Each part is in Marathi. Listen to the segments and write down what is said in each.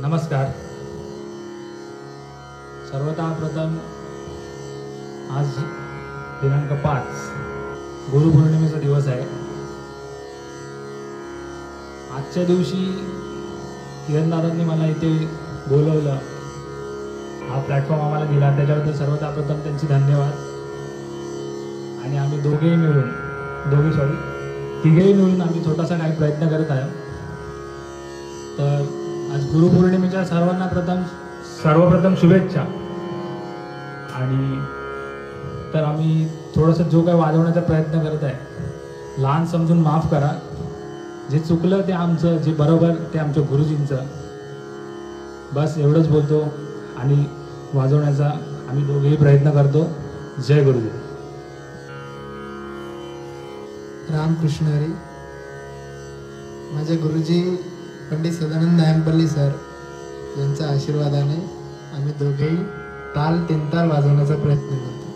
नमस्कार. सर्वतः प्रथम आज दिनांक पाच गुरुपौर्णिमेचा दिवस आहे. आजच्या दिवशी किरणदादांनी मला इथे बोलवलं. हा प्लॅटफॉर्म आम्हाला दिला त्याच्याबद्दल सर्वतः प्रथम त्यांचे धन्यवाद. आणि आम्ही दोघेही मिळून दोघे सॉरी तिघेही मिळून आम्ही छोटासा काही प्रयत्न करत आहे तर गुरुपौर्णिमेच्या सर्वांना प्रथम सर्वप्रथम शुभेच्छा. आणि तर आम्ही थोडंसं जो काही वाजवण्याचा प्रयत्न करत आहे लहान समजून माफ करा. जे चुकलं ते आमचं जे बरोबर ते आमच्या गुरुजींचं. बस एवढंच बोलतो आणि वाजवण्याचा आम्ही दोघेही प्रयत्न करतो. जय गुरुदेव. रामकृष्ण हरी माझे गुरुजी पंडित सदानंद नायमपल्ली सर यांच्या आशीर्वादाने आम्ही दोघेही ताल तीन ताल वाजवण्याचा प्रयत्न करतो.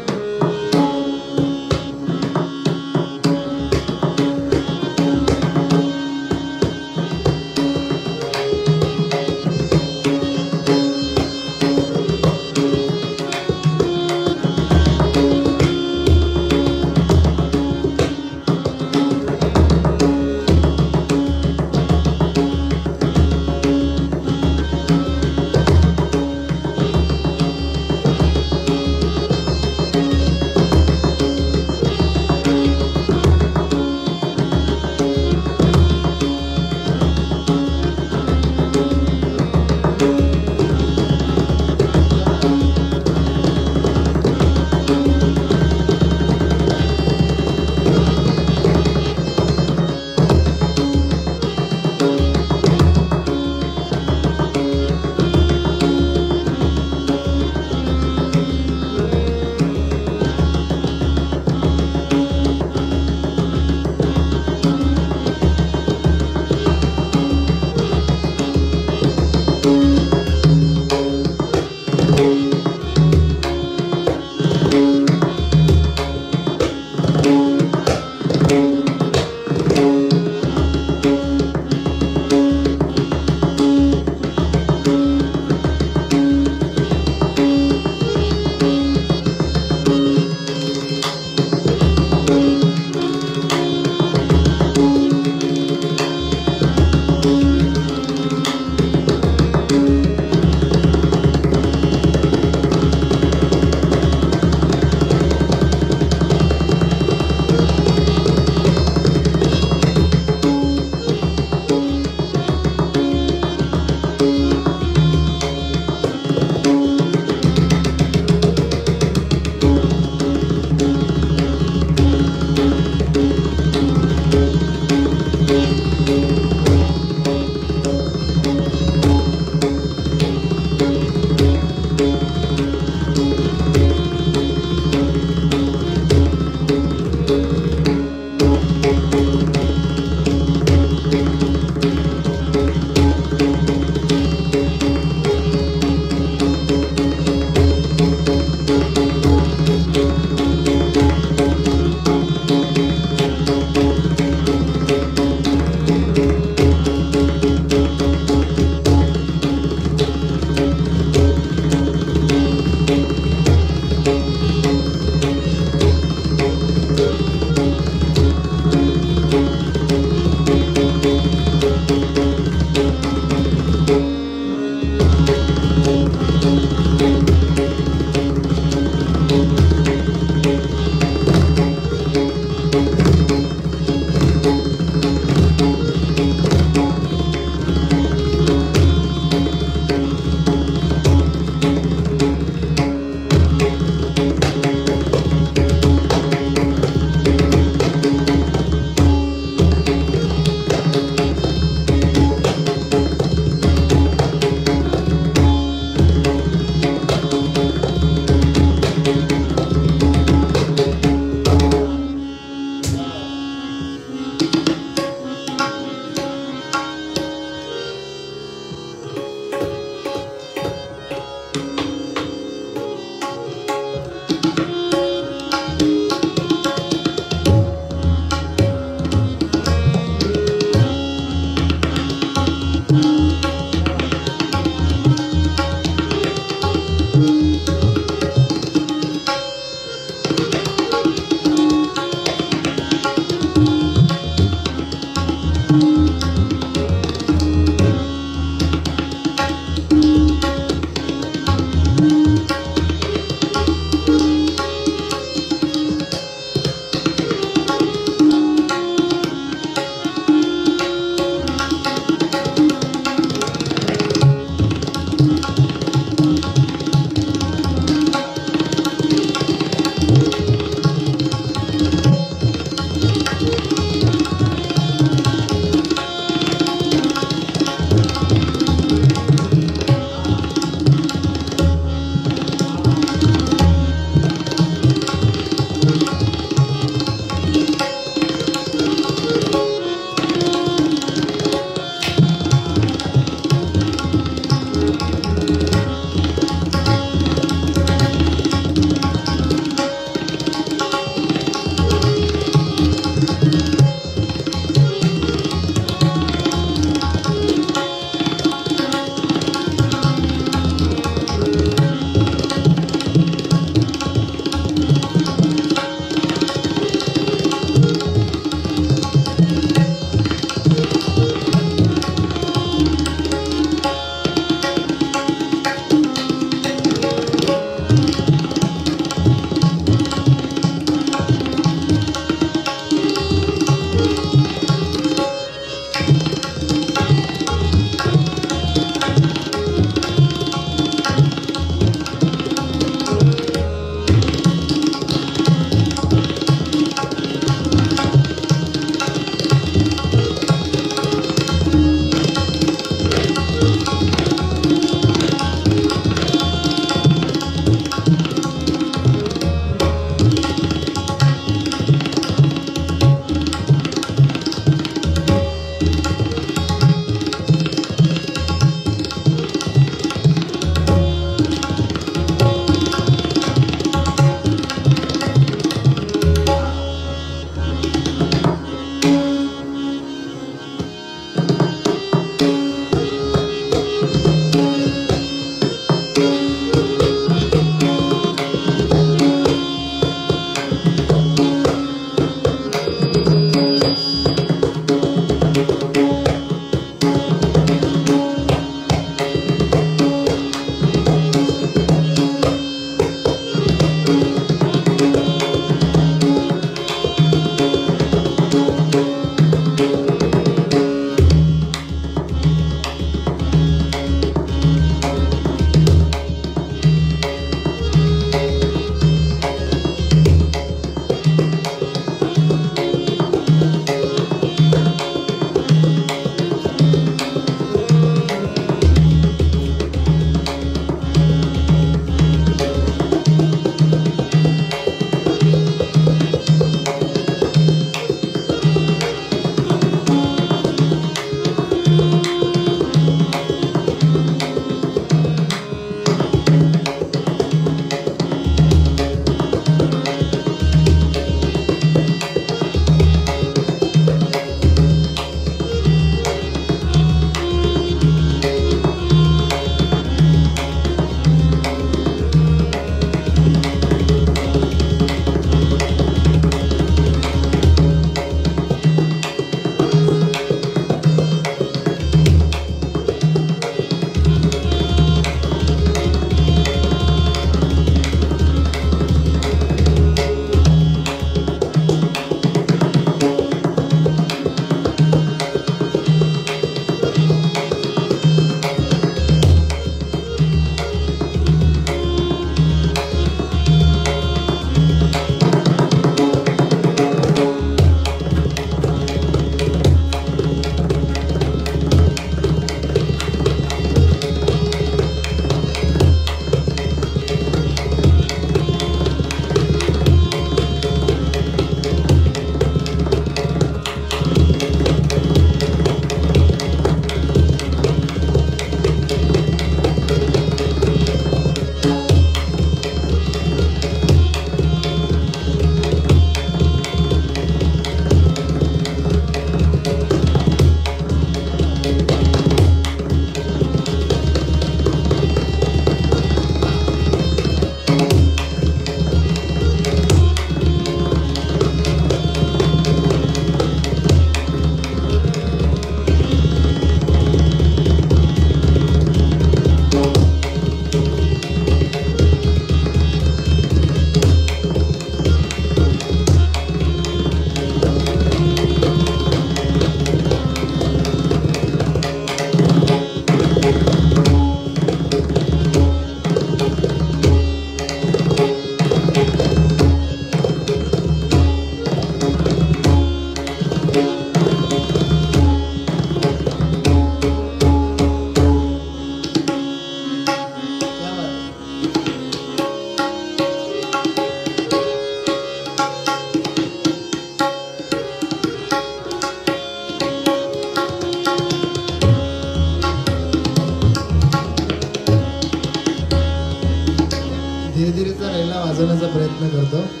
प्रयत्न करतो.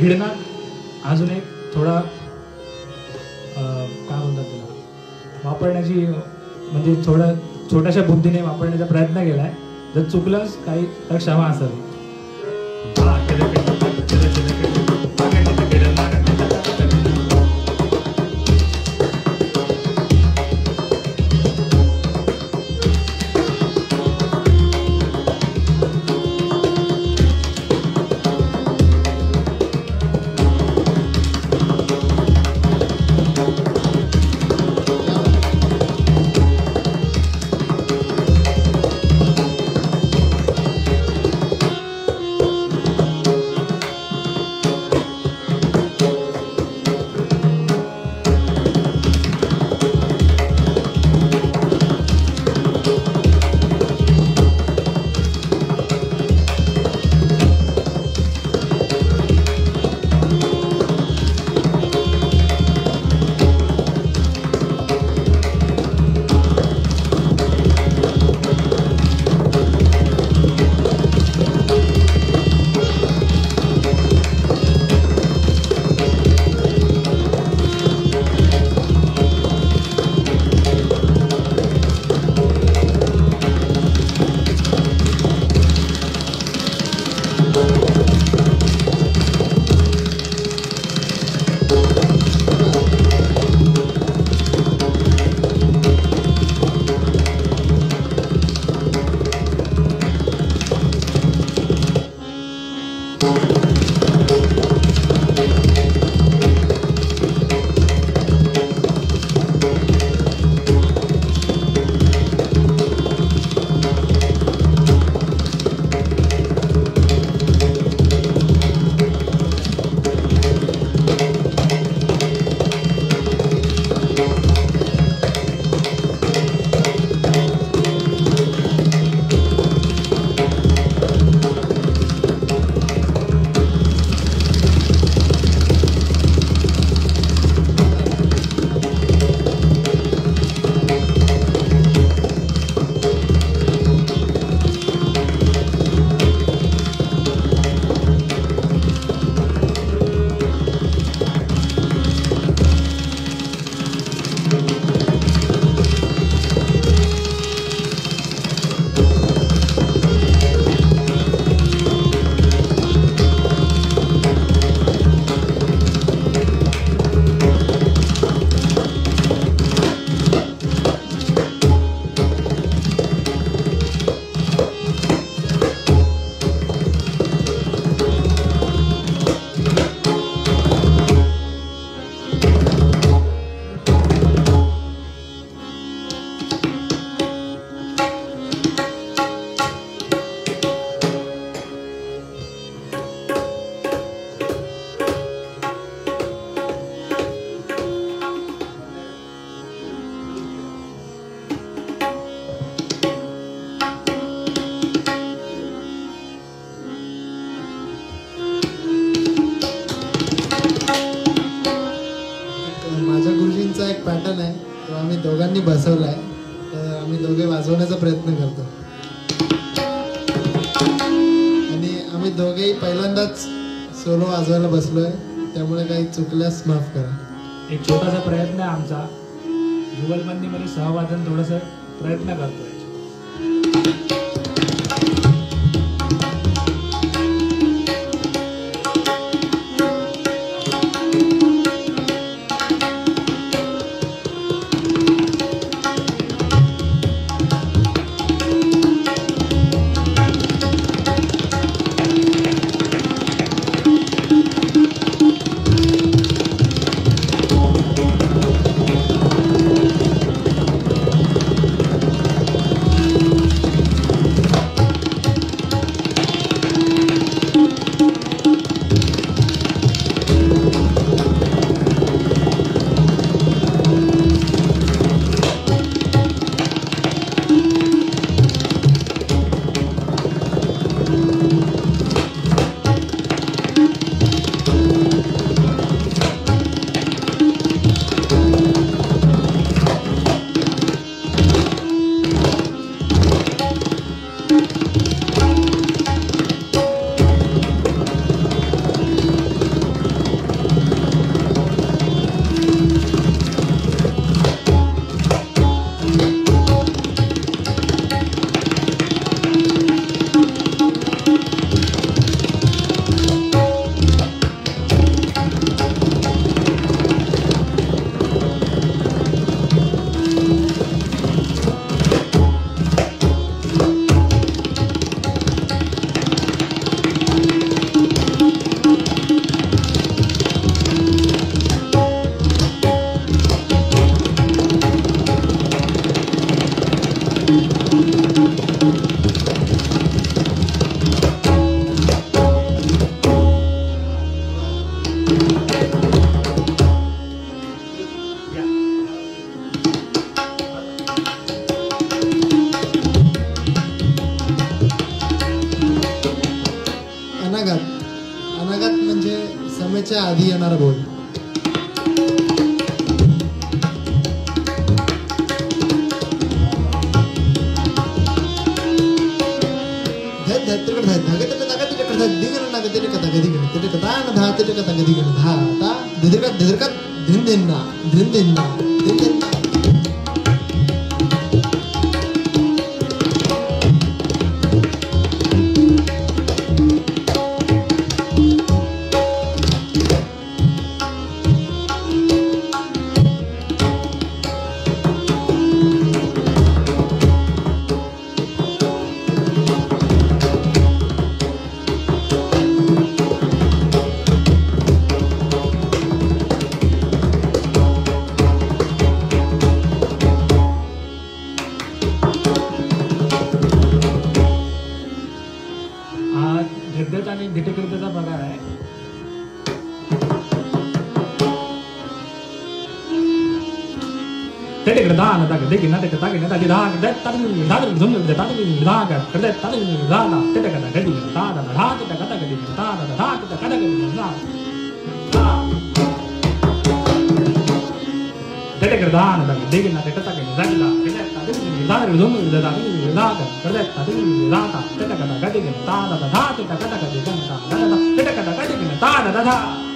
भिडणार अजून एक थोडा अं, काय म्हणतात त्याला? वापरण्याची म्हणजे थोडं छोट्याशा बुद्धीने वापरण्याचा प्रयत्न केला आहे जर चुकलंच काही तर क्षमा असावी एक पॅटर्न आहे तो आम्ही दोघांनी बसवला आहे तर आम्ही दोघे वाजवण्याचा प्रयत्न करतो. आणि आम्ही दोघेही पहिल्यांदाच सोलो वाजवायला बसलोय. त्यामुळे काही चुकल्यास माफ करा. एक छोटासा प्रयत्न आहे आमचा. जुगलबंदीमध्ये सहवादन थोडंसं प्रयत्न करतोय. Da da tete kada gadi daga da da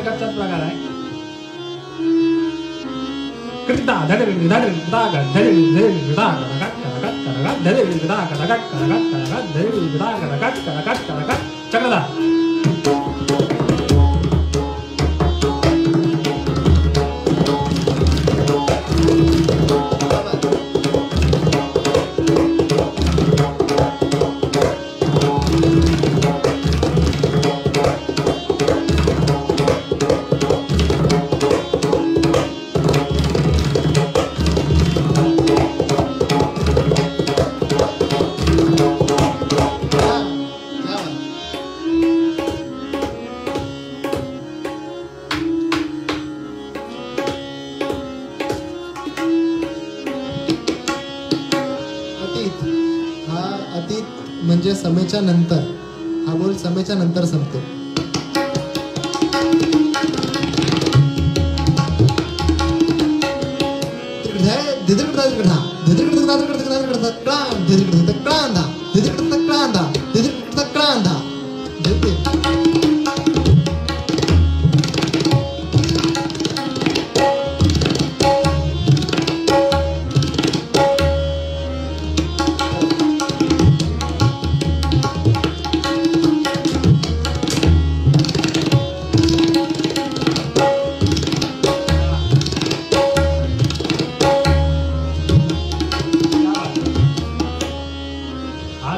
एकाचाच प्रकार आहे कृता धडरी धडरी दागा धडरी धडरी दागा रगत करगत करगत धडरी दागा रगत करगत करगत धडरी दागा रगत करगत करगत चक्रदा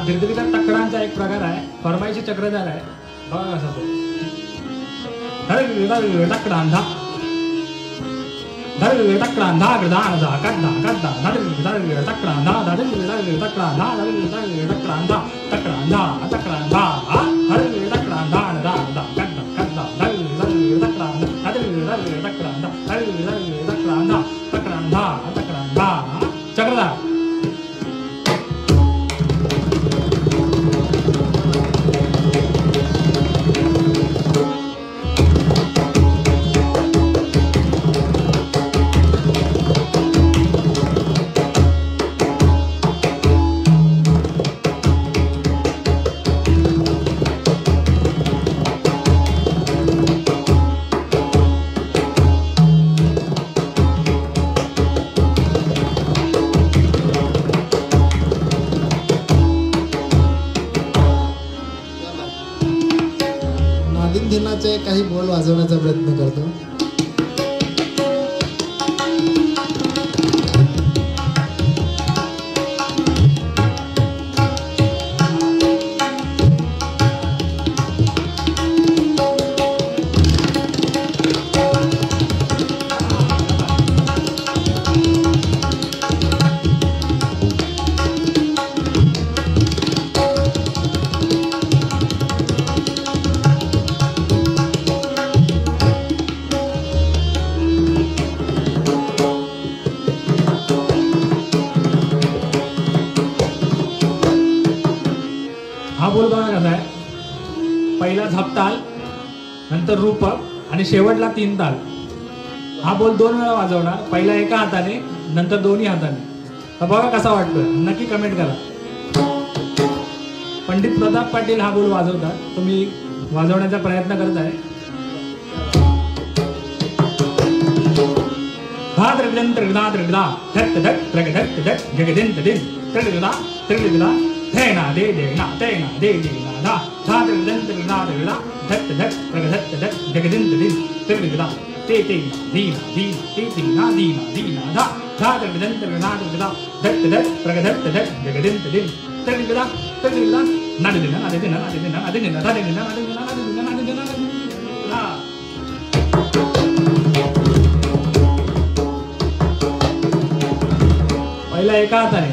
हा दीर्घविधान एक प्रकार आहे. फरमाईशी चक्रधार आहे. बघा कसा तो धडरी धडरी तकडांधा धडरी तकडांधा गडांधा कड्डा कड्डा धडरी धडरी तकडांधा धडरी धडरी तकडांधा धडरी धडरी तकडांधा तकडांधा तकडांधा धडरी तकडांधा डांधा नंतर रूपक आणि शेवटला तीन ताल हा बोल दोन वेळा वाजवणार पहिला एका हाताने नंतर दोन्ही हाताने तर बघा कसा वाटतोय नक्की कमेंट करा पंडित प्रताप पाटील हा बोल वाजवतात तुम्ही वाजवण्याचा प्रयत्न करत आहे त्रिगदन त्रिगदा त्रिगदा धक धक त्रग धक धक जगदिन तदिन त्रिगदा त्रिगदा धेना दे देना तेना दे देना त्रिगदन त्रिगदा त्रिगदा धक जगदिन ते ते दीना दीना ते दीना दीना दीना धा धा त्रिगदन त्रिगदा त्रिगदा जगदिन पहिला एका हाताने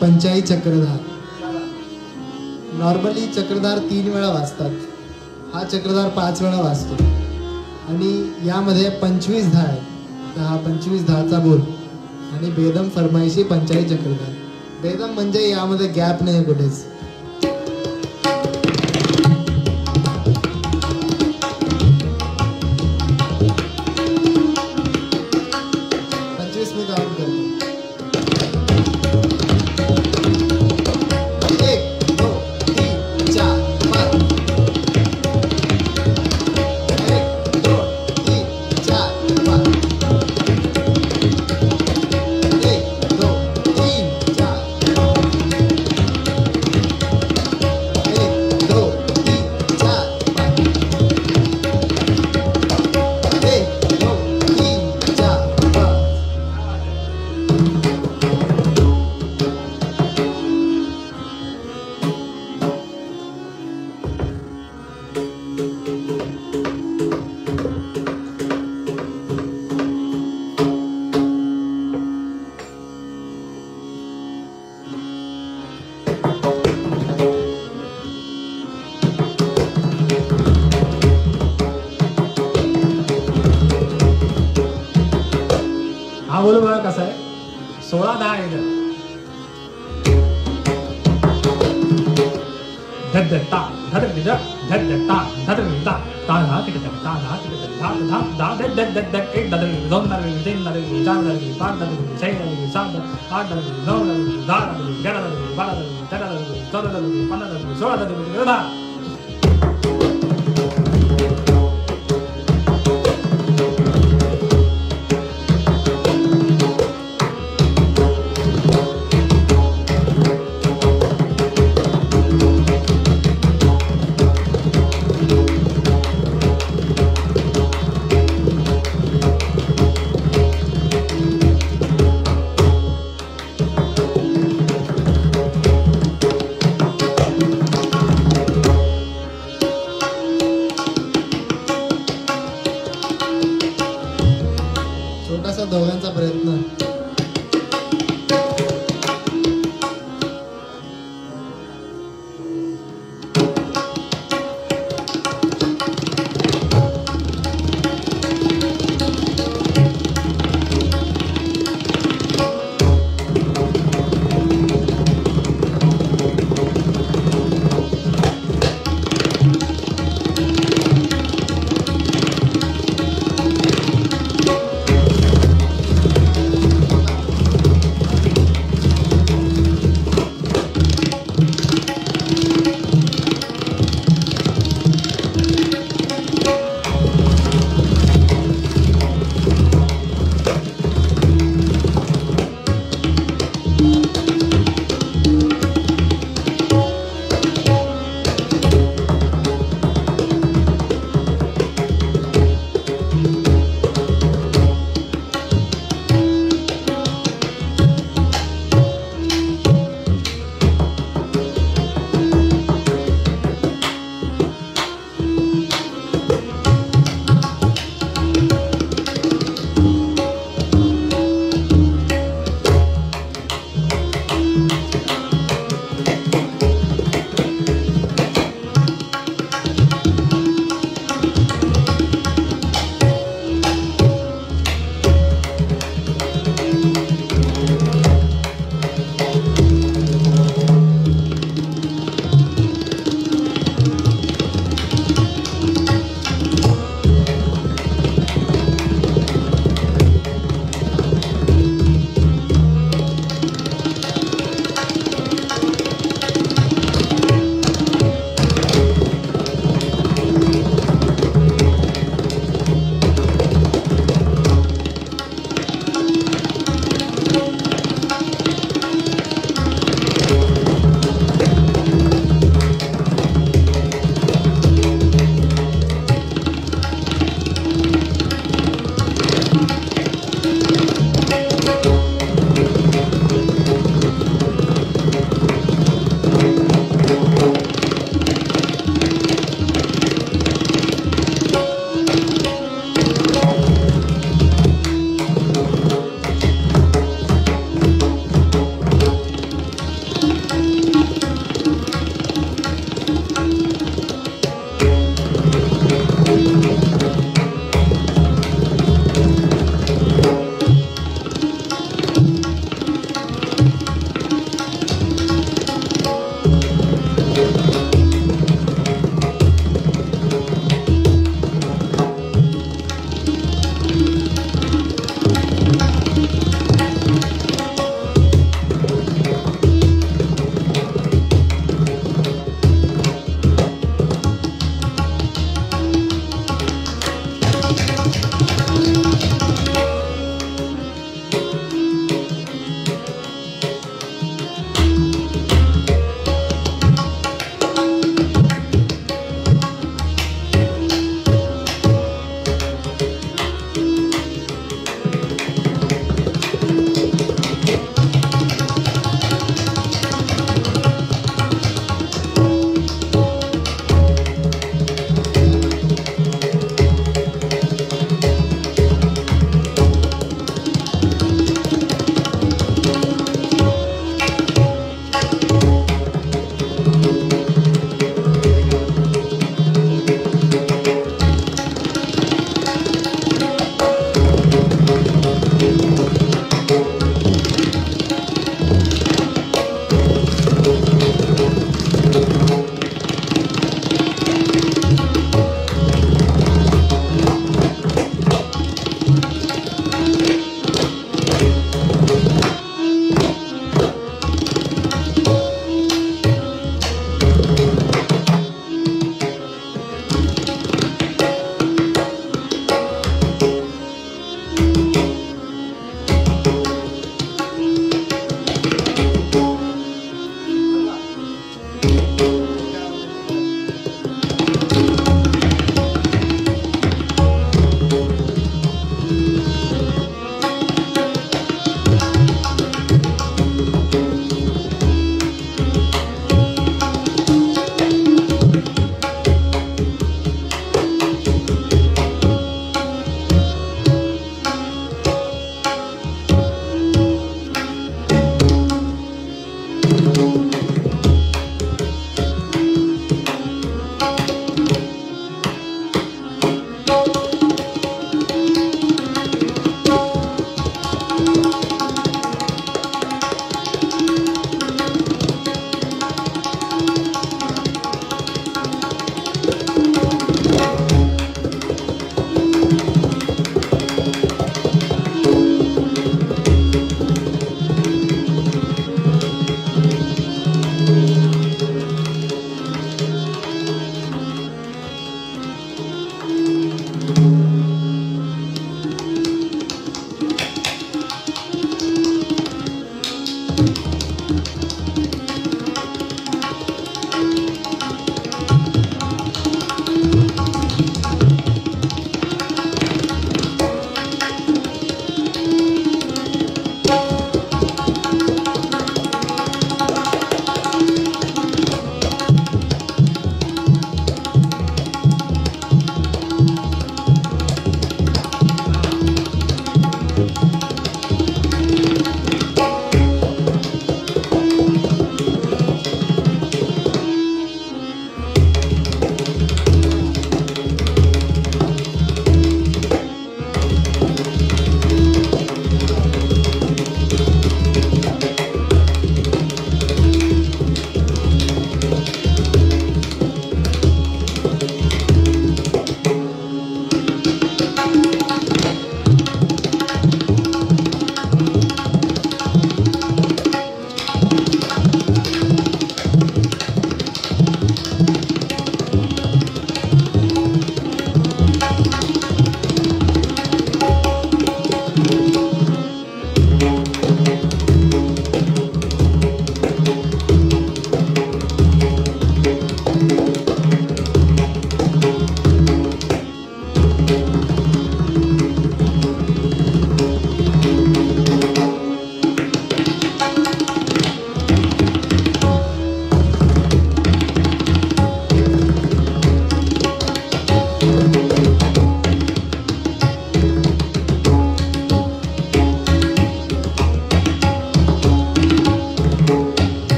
फरमाईशी पंचाई चक्रधार. नॉर्मली चक्रधार तीन वेळा वाचतात हा चक्रधार पाच वेळा वाचतो आणि यामध्ये पंचवीस धा आहेत. तर हा पंचवीस दहाचा बोल. आणि बेदम फरमाईशी पंचाई चक्रधार. बेदम म्हणजे यामध्ये गॅप नाही कुठेच. ஆண்டது தோழது தாரது கடலது வலது தடலது தொடரது பன்னது சோழது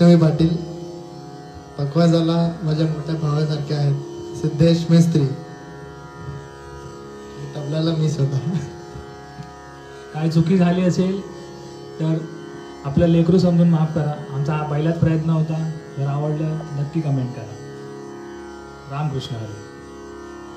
वैष्णवी पाटील पकवाजाला माझ्या मोठ्या भावासारखे आहेत सिद्धेश मिस्त्री. तबल्याला मिस होता काय चुकी झाली असेल तर आपलं लेकरू समजून माफ करा. आमचा हा पहिलाच प्रयत्न होता. जर आवडलं नक्की कमेंट करा. रामकृष्ण हरी.